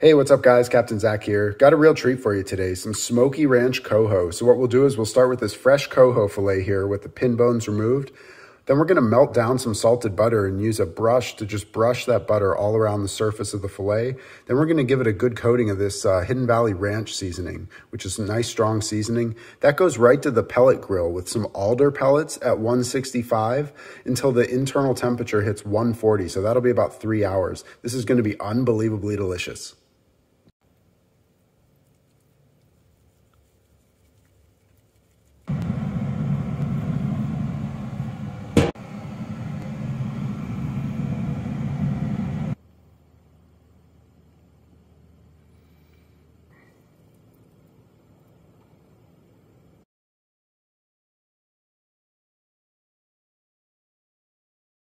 Hey, what's up, guys? Captain Zac here. Got a real treat for you today some smoky ranch coho. So, what we'll do is we'll start with this fresh coho filet here with the pin bones removed. Then, we're going to melt down some salted butter and use a brush to just brush that butter all around the surface of the filet. Then, we're going to give it a good coating of this uh, Hidden Valley Ranch seasoning, which is a nice, strong seasoning. That goes right to the pellet grill with some alder pellets at 165 until the internal temperature hits 140. So, that'll be about three hours. This is going to be unbelievably delicious.